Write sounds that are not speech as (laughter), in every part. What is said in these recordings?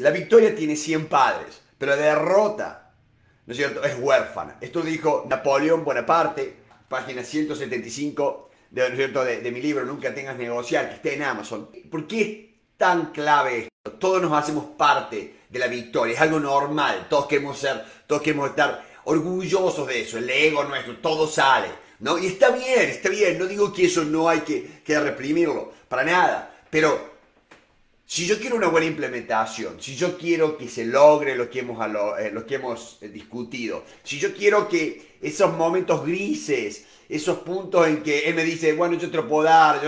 La victoria tiene 100 padres, pero la derrota, ¿no es cierto?, es huérfana. Esto dijo Napoleón Bonaparte, página 175 de, ¿no cierto? de, mi libro Nunca tengas negociar, que está en Amazon. ¿Por qué es tan clave esto? Todos nos hacemos parte de la victoria, es algo normal, todos queremos ser, todos queremos estar orgullosos de eso, el ego nuestro, todo sale, ¿no? Y está bien, está bien, no digo que eso no hay que reprimirlo, para nada, pero si yo quiero una buena implementación, si yo quiero que se logre lo que hemos, eh, lo que hemos eh, discutido, si yo quiero que esos momentos grises, esos puntos en que él me dice, bueno, yo te lo puedo dar,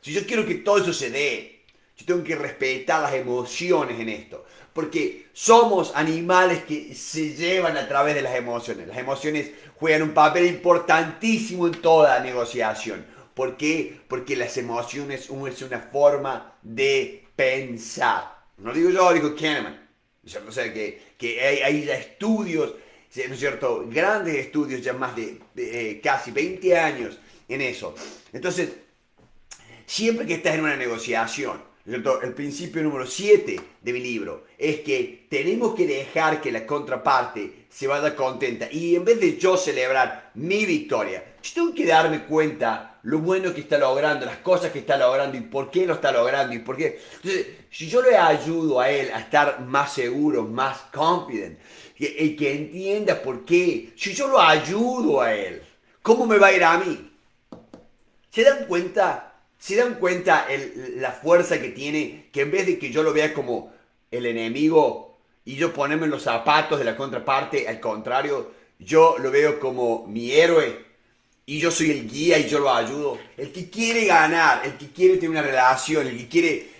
si yo quiero que todo eso se dé, yo tengo que respetar las emociones en esto, porque somos animales que se llevan a través de las emociones. Las emociones juegan un papel importantísimo en toda negociación. ¿Por qué? Porque las emociones es una forma de pensar. No digo yo, digo Kahneman. O sea, que, que hay, estudios, ¿no es cierto? Grandes estudios, ya más de, eh, casi 20 años en eso. Entonces, siempre que estás en una negociación, el principio número 7 de mi libro es que tenemos que dejar que la contraparte se vaya contenta. Y en vez de yo celebrar mi victoria, yo tengo que darme cuenta lo bueno que está logrando, las cosas que está logrando y por qué lo está logrando y por qué. Entonces, si yo le ayudo a él a estar más seguro, más confident, y que entienda por qué, si yo lo ayudo a él, ¿cómo me va a ir a mí? ¿Se dan cuenta? ¿Se dan cuenta la fuerza que tiene? Que en vez de que yo lo vea como el enemigo y yo ponerme en los zapatos de la contraparte, al contrario, yo lo veo como mi héroe y yo soy el guía y yo lo ayudo. El que quiere ganar, el que quiere tener una relación, el que quiere...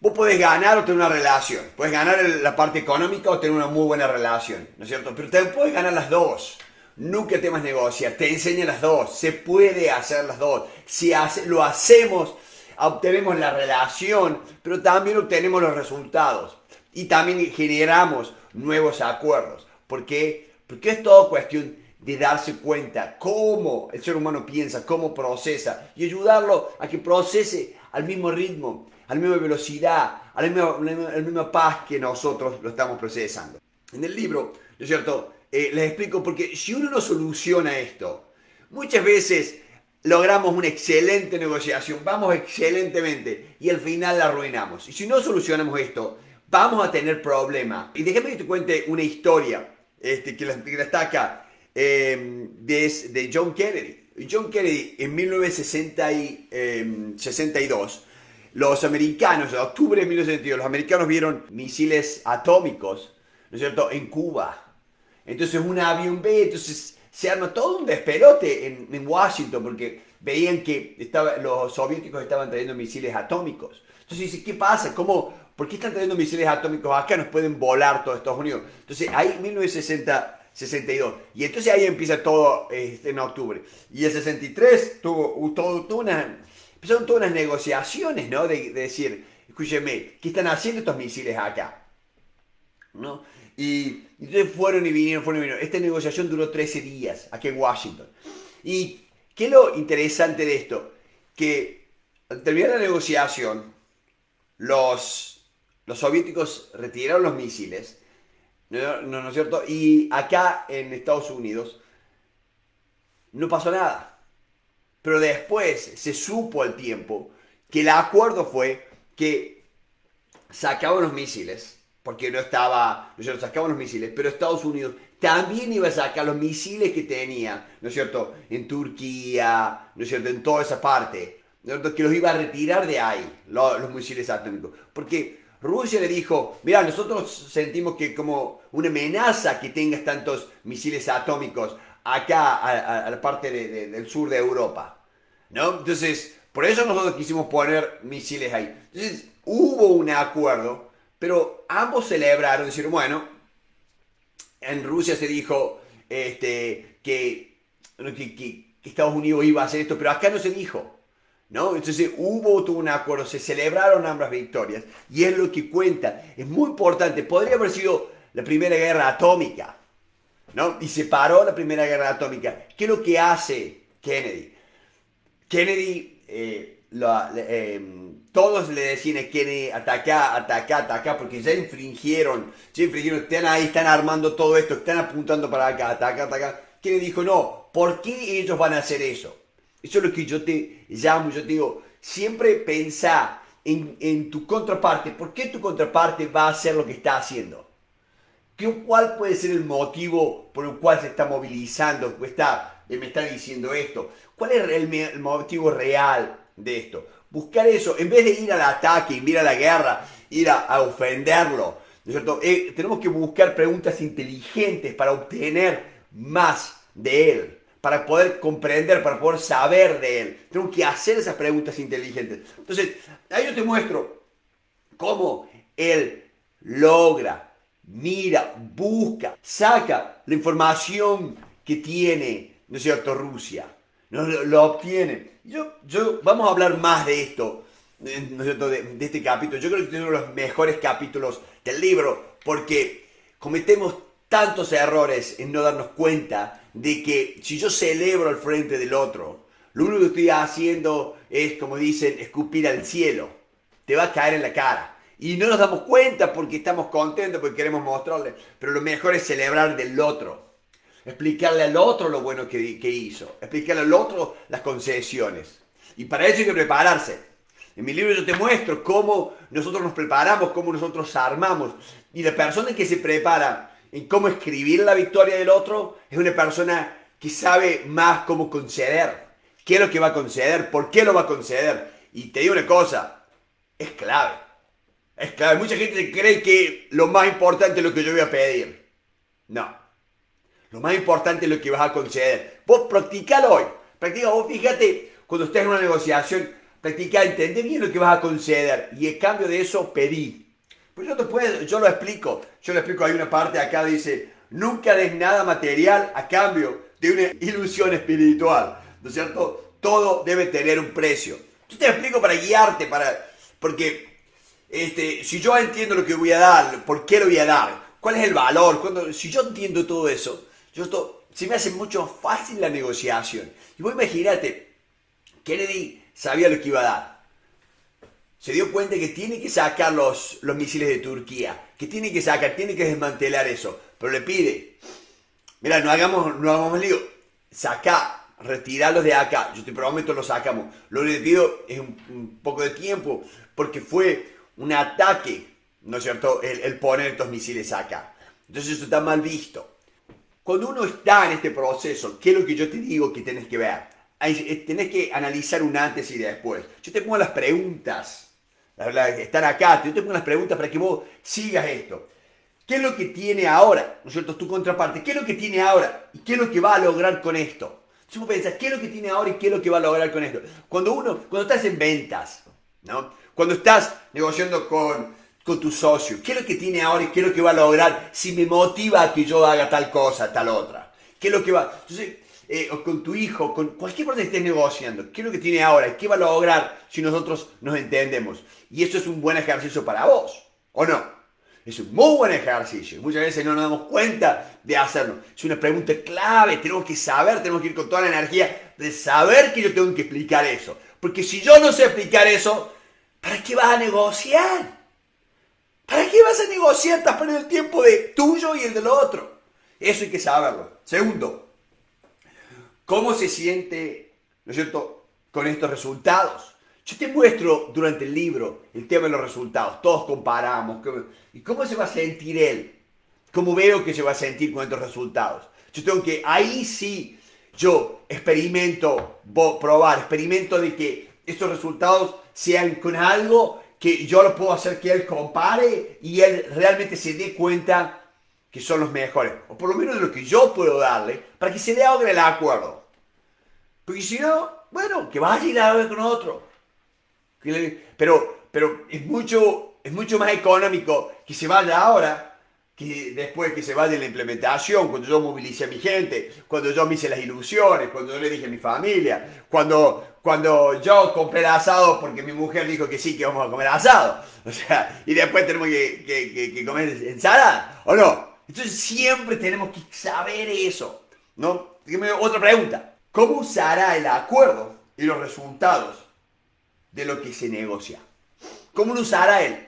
Vos podés ganar o tener una relación. Puedes ganar la parte económica o tener una muy buena relación, ¿no es cierto? Pero también puedes ganar las dos. Nunca temas negociar, te enseña las dos, se puede hacer las dos. Si lo hacemos, obtenemos la relación, pero también obtenemos los resultados. Y también generamos nuevos acuerdos. ¿Por qué? Porque es todo cuestión de darse cuenta cómo el ser humano piensa, cómo procesa y ayudarlo a que procese al mismo ritmo, a la misma velocidad, a la misma, paz que nosotros lo estamos procesando. En el libro, ¿no es cierto? Eh, les explico porque si uno no soluciona esto, muchas veces logramos una excelente negociación, vamos excelentemente y al final la arruinamos. Y si no solucionamos esto, vamos a tener problemas. Y déjame que te cuente una historia este, que, la, que destaca Em, de, John Kennedy. John Kennedy en 1962, em, los americanos, en octubre de 1962, los americanos vieron misiles atómicos, ¿no es cierto?, en Cuba. Entonces un avión B, entonces se arma todo un despelote en, Washington porque veían que estaba, los soviéticos estaban trayendo misiles atómicos. Entonces dice, ¿qué pasa? ¿Cómo, ¿Por qué están trayendo misiles atómicos acá? Nos pueden volar todos Estados Unidos. Entonces ahí en 1960 62. Y entonces ahí empieza todo este, en octubre. Y el 63 tuvo, todo, una, empezaron todas unas negociaciones, ¿no? De, decir, escúcheme, ¿qué están haciendo estos misiles acá? ¿No? Y, entonces fueron y vinieron, fueron y vinieron. Esta negociación duró 13 días aquí en Washington. ¿Y qué es lo interesante de esto? Que al terminar la negociación, los, los soviéticos retiraron los misiles ¿No, no, es cierto? Y acá en Estados Unidos no pasó nada. Pero después se supo al tiempo que el acuerdo fue que sacaban los misiles, porque no estaba, ¿no es cierto? Sacaban los misiles, pero Estados Unidos también iba a sacar los misiles que tenía, ¿no es cierto? En Turquía, ¿no es cierto? En toda esa parte, ¿no es cierto? Que los iba a retirar de ahí, los, los misiles atómicos. Porque Rusia le dijo, mira, nosotros sentimos que como una amenaza que tengas tantos misiles atómicos acá a, la parte del sur de Europa. ¿no? Entonces, por eso nosotros quisimos poner misiles ahí. Entonces, hubo un acuerdo, pero ambos celebraron, decir, bueno, en Rusia se dijo este, que, Estados Unidos iba a hacer esto, pero acá no se dijo. ¿no? Entonces hubo un acuerdo, se celebraron ambas victorias y es lo que cuenta. Es muy importante, podría haber sido la primera guerra atómica, ¿no? Y se paró la primera guerra atómica. ¿Qué es lo que hace Kennedy? Kennedy, eh, em, todos le decían a Kennedy, ataca, ataca, ataca, porque ya infringieron, ya infringieron, están ahí, están armando todo esto, están apuntando para acá, ataca, ataca. Kennedy dijo, no, ¿por qué ellos van a hacer eso? Eso es lo que yo te llamo, yo te digo, siempre pensá en, en tu contraparte, ¿por qué tu contraparte va a hacer lo que está haciendo? ¿Cuál puede ser el motivo por el cual se está movilizando? Está, me está diciendo esto. ¿Cuál es el, motivo real de esto? Buscar eso, en vez de ir al ataque, ir a la guerra, ir a, ofenderlo. ¿no es cierto? Eh, tenemos que buscar preguntas inteligentes para obtener más de él, para poder comprender, para poder saber de él. Tenemos que hacer esas preguntas inteligentes. Entonces, ahí yo te muestro cómo él logra mira, busca, saca la información que tiene, ¿no es cierto?, Rusia. ¿No? Lo, obtiene. Yo, yo, vamos a hablar más de esto, ¿no es cierto?, de, este capítulo. Yo creo que es uno de los mejores capítulos del libro, porque cometemos tantos errores en no darnos cuenta de que si yo celebro al frente del otro, lo único que estoy haciendo es, como dicen, escupir al cielo. Te va a caer en la cara. Y no nos damos cuenta porque estamos contentos, porque queremos mostrarle. Pero lo mejor es celebrar del otro. Explicarle al otro lo bueno que, hizo. Explicarle al otro las concesiones. Y para eso hay que prepararse. En mi libro yo te muestro cómo nosotros nos preparamos, cómo nosotros armamos. Y la persona que se prepara en cómo escribir la victoria del otro es una persona que sabe más cómo conceder. ¿Qué es lo que va a conceder? ¿Por qué lo va a conceder? Y te digo una cosa, es clave. Es claro, mucha gente cree que lo más importante es lo que yo voy a pedir. No. Lo más importante es lo que vas a conceder. Vos practicalo hoy. Practica, vos fíjate, cuando estés en una negociación, practica, entender bien lo que vas a conceder. Y en cambio de eso, pedí. Pues yo, te puedo, yo lo explico. Yo lo explico, hay una parte acá dice, nunca des nada material a cambio de una ilusión espiritual. ¿No es cierto? Todo debe tener un precio. Yo te explico para guiarte, para, porque este, si yo entiendo lo que voy a dar, por qué lo voy a dar, cuál es el valor, cuando, si yo entiendo todo eso, yo esto, se me hace mucho fácil la negociación. Y vos imagínate, Kennedy sabía lo que iba a dar. Se dio cuenta que tiene que sacar los, los misiles de Turquía, que tiene que sacar, tiene que desmantelar eso, pero le pide, mira, no hagamos, no hagamos lío, saca, retirarlos de acá, yo te prometo lo sacamos. Lo que le pido es un poco de tiempo, porque fue un ataque, ¿no es cierto?, el, poner estos misiles acá. Entonces eso está mal visto. Cuando uno está en este proceso, ¿qué es lo que yo te digo que tenés que ver? Tenés que analizar un antes y después. Yo te pongo las preguntas, están acá, yo te pongo las preguntas para que vos sigas esto. ¿Qué es lo que tiene ahora? ¿No es cierto? Tu contraparte. ¿Qué es lo que tiene ahora? ¿Y qué es lo que va a lograr con esto? Si vos pensás, ¿qué es lo que tiene ahora y qué es lo que va a lograr con esto? Cuando uno, cuando estás en ventas, ¿no? Cuando estás negociando con, con tu socio, ¿qué es lo que tiene ahora y qué es lo que va a lograr si me motiva a que yo haga tal cosa, tal otra? ¿Qué es lo que va? Entonces, eh, o con tu hijo, con cualquier persona que estés negociando, ¿qué es lo que tiene ahora? y ¿Qué va a lograr si nosotros nos entendemos? Y eso es un buen ejercicio para vos, ¿o no? Es un muy buen ejercicio. Muchas veces no nos damos cuenta de hacerlo. Es una pregunta clave. Tenemos que saber, tenemos que ir con toda la energía de saber que yo tengo que explicar eso. Porque si yo no sé explicar eso, ¿Para qué vas a negociar? ¿Para qué vas a negociar? Estás perdiendo el tiempo de tuyo y el del otro. Eso hay que saberlo. Segundo, ¿cómo se siente, ¿no cierto?, con estos resultados. Yo te muestro durante el libro el tema de los resultados. Todos comparamos. ¿Y cómo se va a sentir él? ¿Cómo veo que se va a sentir con estos resultados? Yo tengo que, ahí sí, yo experimento, probar, experimento de que estos resultados sean con algo que yo lo puedo hacer que él compare y él realmente se dé cuenta que son los mejores, o por lo menos de lo que yo puedo darle, para que se le haga el acuerdo. Porque si no, bueno, que vaya y a ver con otro. Pero, pero es, mucho, es mucho más económico que se vaya ahora que después que se vaya la implementación, cuando yo movilicé a mi gente, cuando yo me hice las ilusiones, cuando yo le dije a mi familia, cuando, cuando yo compré el asado porque mi mujer dijo que sí, que vamos a comer asado. O sea, y después tenemos que, comer ensalada, ¿o no? Entonces siempre tenemos que saber eso, ¿no? Otra pregunta. ¿Cómo usará el acuerdo y los resultados de lo que se negocia. ¿Cómo lo usará él?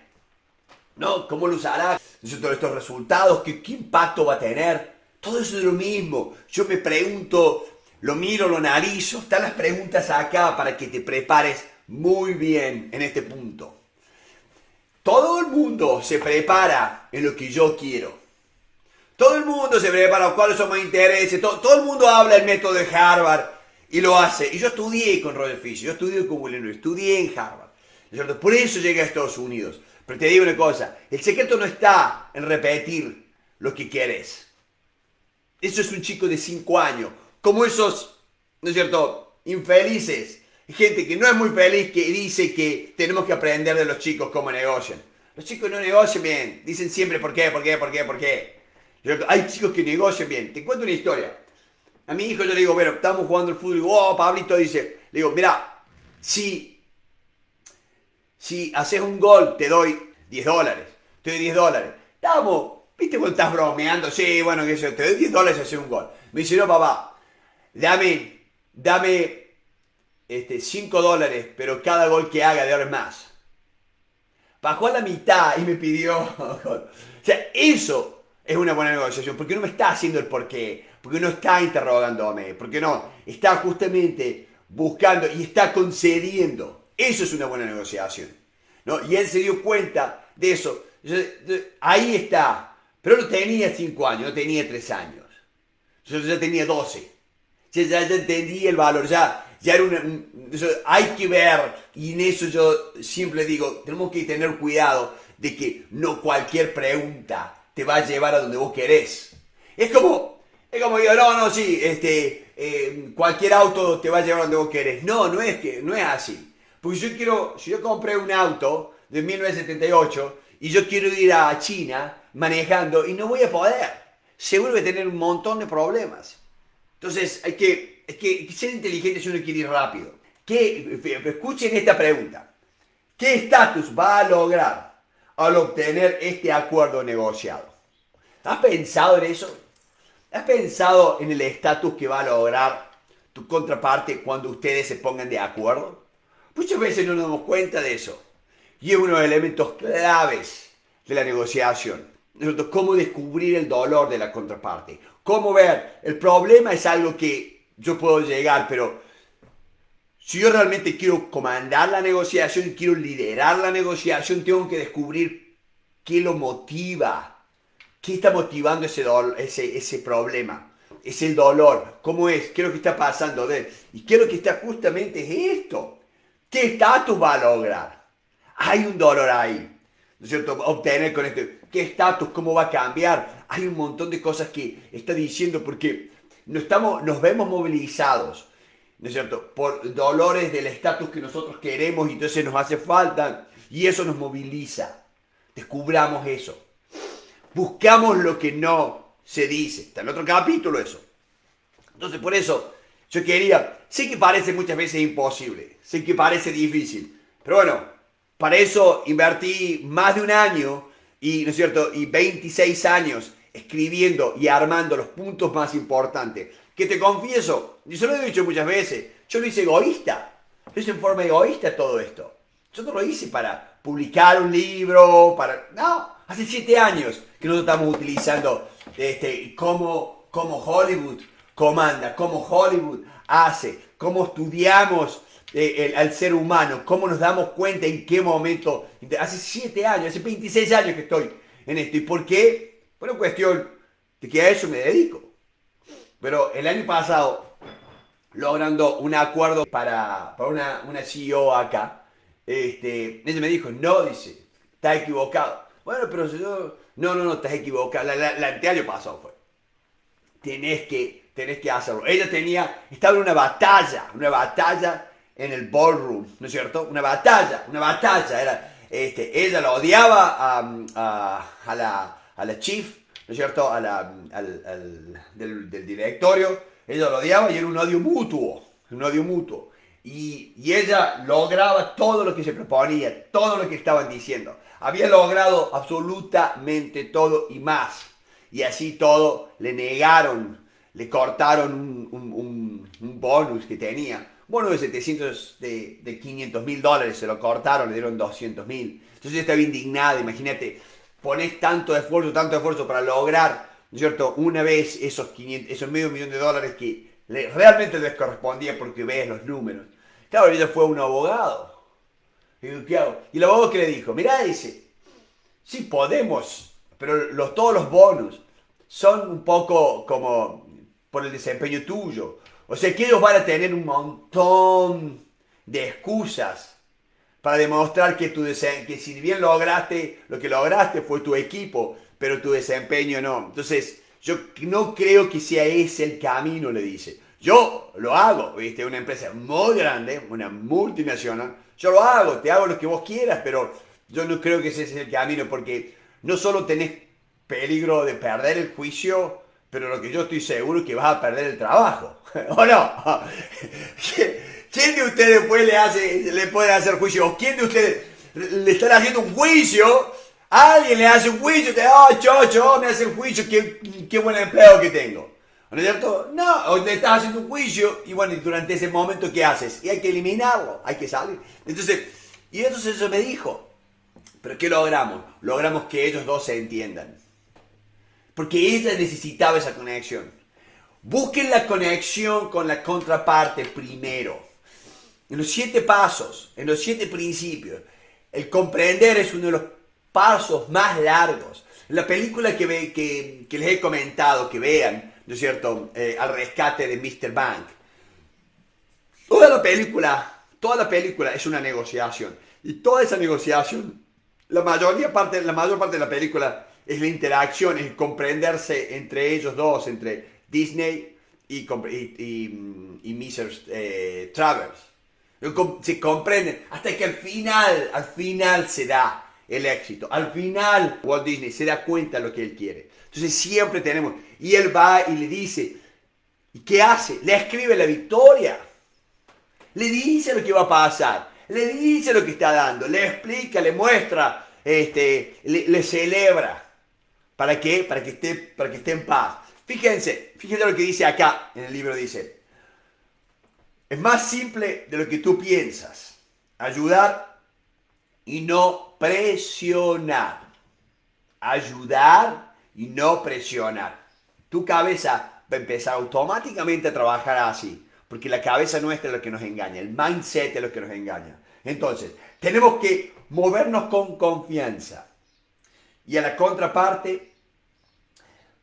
¿No? ¿Cómo lo usará? Todos estos resultados, ¿qué, ¿qué impacto va a tener? Todo eso es lo mismo. Yo me pregunto, lo miro, lo analizo. Están las preguntas acá para que te prepares muy bien en este punto. Todo el mundo se prepara en lo que yo quiero. Todo el mundo se prepara cuáles son mis intereses. Todo, todo el mundo habla el método de Harvard y lo hace. Y yo estudié con Roger Fisher, yo estudié con William Lewis, estudié en Harvard. Por eso llegué a Estados Unidos. Pero te digo una cosa, el secreto no está en repetir lo que quieres. Eso es un chico de 5 años, como esos, ¿no es cierto?, infelices. Gente que no es muy feliz que dice que tenemos que aprender de los chicos cómo negocian. Los chicos no negocian bien, dicen siempre por qué, por qué, por qué, por qué. Hay chicos que negocian bien. Te cuento una historia. A mi hijo yo le digo, bueno, estamos jugando el fútbol. Y oh, Pablito dice, le digo, mira, si, si haces un gol, te doy 10 dólares. Te doy 10 dólares. Estamos, ¿viste cuando estás bromeando? Sí, bueno, que te doy 10 dólares si haces un gol. Me dice, no, papá, dame, dame este, 5 dólares, pero cada gol que haga de ahora es más. Bajó a la mitad y me pidió. (laughs) o sea, eso es una buena negociación, porque no me está haciendo el porqué, porque no está interrogándome, porque no, está justamente buscando y está concediendo. Eso es una buena negociación. ¿no? Y él se dio cuenta de eso. Ahí está. Pero no tenía 5 años, no tenía 3 años. Yo ya tenía 12. Ya, ya, entendí el valor, ya, ya era una, hay que ver, y en eso yo siempre digo, tenemos que tener cuidado de que no cualquier pregunta te va a llevar a donde vos querés. Es como, es como digo, no, no, sí, este, eh, cualquier auto te va a llevar a donde vos querés. No, no es, que, no es así. Porque yo quiero, si yo compré un auto de 1978 y yo quiero ir a China manejando y no voy a poder, seguro que tener un montón de problemas. Entonces hay que, hay que ser inteligente si uno quiere ir rápido. ¿Qué, escuchen esta pregunta. ¿Qué estatus va a lograr al obtener este acuerdo negociado. ¿Has pensado en eso? ¿Has pensado en el estatus que va a lograr tu contraparte cuando ustedes se pongan de acuerdo? Muchas veces no nos damos cuenta de eso. Y es uno de los elementos claves de la negociación. Cómo descubrir el dolor de la contraparte. Cómo ver, el problema es algo que yo puedo llegar, pero si yo realmente quiero comandar la negociación quiero liderar la negociación, tengo que descubrir qué lo motiva, qué está motivando ese, ese, ese problema, es el dolor, cómo es, qué es lo que está pasando de Y qué es lo que está justamente es esto. ¿Qué estatus va a lograr? Hay un dolor ahí, ¿no es cierto? Obtener con esto. ¿Qué estatus? ¿Cómo va a cambiar? Hay un montón de cosas que está diciendo porque no estamos, nos vemos movilizados ¿no es cierto? Por dolores del estatus que nosotros queremos y entonces nos hace falta y eso nos moviliza. Descubramos eso. Buscamos lo que no se dice. Está en otro capítulo eso. Entonces por eso yo quería, sé que parece muchas veces imposible, sé que parece difícil, pero bueno, para eso invertí más de un año y, ¿no es cierto? y 26 años escribiendo y armando los puntos más importantes que te confieso, y se lo he dicho muchas veces, yo lo hice egoísta. Lo hice en forma egoísta todo esto. Yo no lo hice para publicar un libro, para... No, hace siete años que nosotros estamos utilizando este, cómo, cómo Hollywood comanda, cómo Hollywood hace, cómo estudiamos eh, al ser humano, cómo nos damos cuenta en qué momento. Hace siete años, hace 26 años que estoy en esto. ¿Y por qué? Bueno, cuestión de que a eso me dedico. Pero el año pasado, logrando un acuerdo para, para una, una CEO acá, este, ella me dijo, no, dice, está equivocado. Bueno, pero yo, no, no, no, estás equivocado. La, la, el año pasado fue. Tenés que, tenés que hacerlo. Ella tenía, estaba en una batalla, una batalla en el ballroom, ¿no es cierto? Una batalla, una batalla. Era, este, ella la odiaba a, a, a, la, a la chief ¿no es cierto?, al, del, directorio, ella lo odiaba y era un odio mutuo, un odio mutuo. Y, y, ella lograba todo lo que se proponía, todo lo que estaban diciendo. Había logrado absolutamente todo y más. Y así todo le negaron, le cortaron un, un, un bonus que tenía, bono de 700, de, de 500 mil dólares, se lo cortaron, le dieron 200 mil. Entonces yo estaba indignado, imagínate, pones tanto esfuerzo, tanto esfuerzo para lograr, ¿no es cierto?, una vez esos, 500, esos medio millón de dólares que realmente les correspondía porque ves los números. Claro, ella fue un abogado. Y, ¿qué el abogado que le dijo, mirá, dice, sí podemos, pero los, todos los bonos son un poco como por el desempeño tuyo. O sea que ellos van a tener un montón de excusas para demostrar que, tu que si bien lograste, lo que lograste fue tu equipo, pero tu desempeño no. Entonces, yo no creo que sea ese el camino, le dice. Yo lo hago, ¿viste? Una empresa muy grande, una multinacional. Yo lo hago, te hago lo que vos quieras, pero yo no creo que ese sea el camino, porque no solo tenés peligro de perder el juicio, pero lo que yo estoy seguro es que vas a perder el trabajo. (laughs) ¿O no? ¿Quién de ustedes después le, hace, le puede hacer juicio? ¿O quién de ustedes le están haciendo un juicio? Alguien le hace un juicio, te oh, chocho, me hace un juicio, qué, qué buen empleo que tengo. ¿No es cierto? No, o te estás haciendo un juicio y bueno, durante ese momento, ¿qué haces? Y hay que eliminarlo, hay que salir. Entonces, y entonces eso me dijo. ¿Pero qué logramos? Logramos que ellos dos se entiendan. Porque ella necesitaba esa conexión. Busquen la conexión con la contraparte primero. En los siete pasos, en los siete principios, el comprender es uno de los pasos más largos. La película que, que, les he comentado, que vean, ¿no es cierto?, eh, al rescate de Mr. Bank. Toda la película, toda la película es una negociación. Y toda esa negociación, la, mayoría parte, la mayor parte de la película es la interacción, es comprenderse entre ellos dos, entre Disney y, y, y, Mr. Eh, Travers se comprenden hasta que al final, al final se da el éxito. Al final Walt Disney se da cuenta de lo que él quiere. Entonces siempre tenemos, y él va y le dice, ¿y qué hace? Le escribe la victoria. Le dice lo que va a pasar. Le dice lo que está dando. Le explica, le muestra, este, le, celebra. ¿Para qué? Para que, esté, para que esté en paz. Fíjense, fíjense lo que dice acá en el libro. Dice, es más simple de lo que tú piensas. Ayudar y no presionar. Ayudar y no presionar. Tu cabeza va a empezar automáticamente a trabajar así. Porque la cabeza nuestra es lo que nos engaña. El mindset es lo que nos engaña. Entonces, tenemos que movernos con confianza. Y a la contraparte,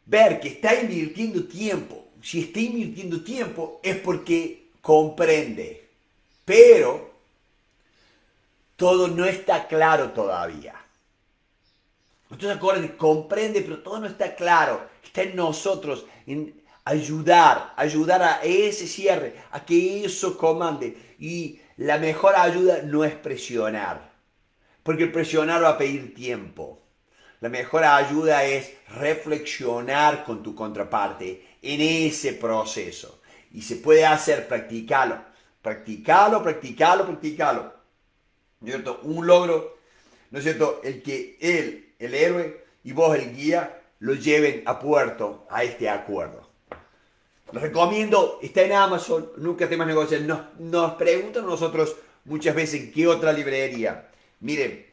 ver que está invirtiendo tiempo. Si está invirtiendo tiempo es porque comprende, pero todo no está claro todavía. Entonces acuérdense, comprende, pero todo no está claro. Está en nosotros, en ayudar, ayudar a ese cierre, a que eso comande. Y la mejor ayuda no es presionar, porque presionar va a pedir tiempo. La mejor ayuda es reflexionar con tu contraparte en ese proceso y se puede hacer, practicalo, practicalo, practicalo, practicalo. ¿No es cierto? Un logro, ¿no es cierto? El que él, el héroe, y vos, el guía, lo lleven a puerto a este acuerdo. Los recomiendo, está en Amazon, nunca temas negocios. Nos, nos preguntan nosotros muchas veces qué otra librería. Miren,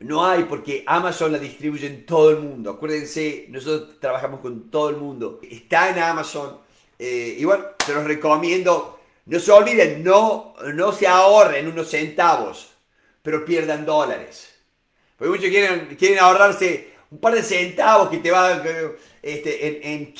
no hay porque Amazon la distribuye en todo el mundo. Acuérdense, nosotros trabajamos con todo el mundo. Está en Amazon, eh, y bueno, se los recomiendo. No se olviden, no, no se ahorren unos centavos, pero pierdan dólares. Porque muchos quieren, quieren ahorrarse un par de centavos que te va este, en, en,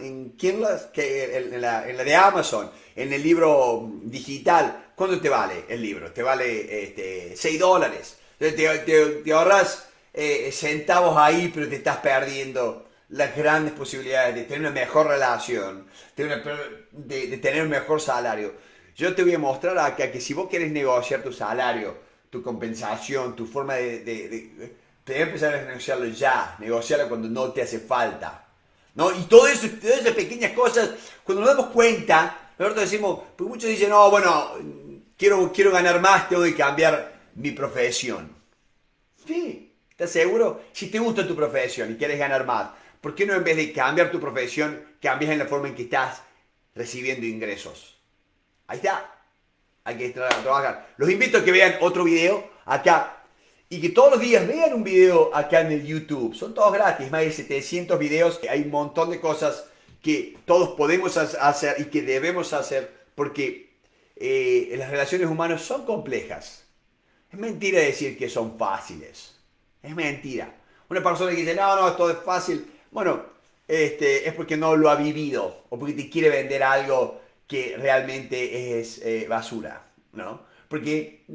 en, en, la, en la de Amazon, en el libro digital. ¿Cuánto te vale el libro? Te vale este, 6 dólares. Te, te, ahorras eh, centavos ahí, pero te estás perdiendo las grandes posibilidades de tener una mejor relación, de, tener un mejor salario. Yo te voy a mostrar acá que si vos quieres negociar tu salario, tu compensación, tu forma de... de, de empezar a negociarlo ya, negociarlo cuando no te hace falta. ¿no? Y todo eso, todas esas pequeñas cosas, cuando nos damos cuenta, nosotros decimos, pues muchos dicen, no, bueno, quiero, quiero ganar más, tengo que cambiar mi profesión. Sí, ¿estás seguro? Si te gusta tu profesión y quieres ganar más, ¿Por qué no en vez de cambiar tu profesión, cambias en la forma en que estás recibiendo ingresos? Ahí está. Hay que trabajar. Los invito a que vean otro video acá y que todos los días vean un video acá en el YouTube. Son todos gratis, más de 700 videos. Hay un montón de cosas que todos podemos hacer y que debemos hacer porque eh, las relaciones humanas son complejas. Es mentira decir que son fáciles. Es mentira. Una persona que dice, no, no, todo es fácil. Bueno, este, es porque no lo ha vivido o porque te quiere vender algo que realmente es eh, basura, ¿no? Porque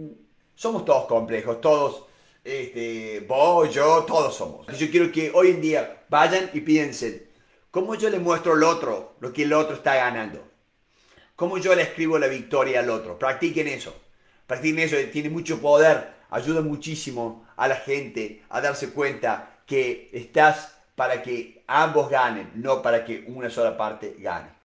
somos todos complejos, todos, este, vos, yo, todos somos. Yo quiero que hoy en día vayan y piensen, ¿cómo yo le muestro al otro lo que el otro está ganando? ¿Cómo yo le escribo la victoria al otro? Practiquen eso. Practiquen eso, tiene mucho poder, ayuda muchísimo a la gente a darse cuenta que estás para que ambos ganen, no para que una sola parte gane.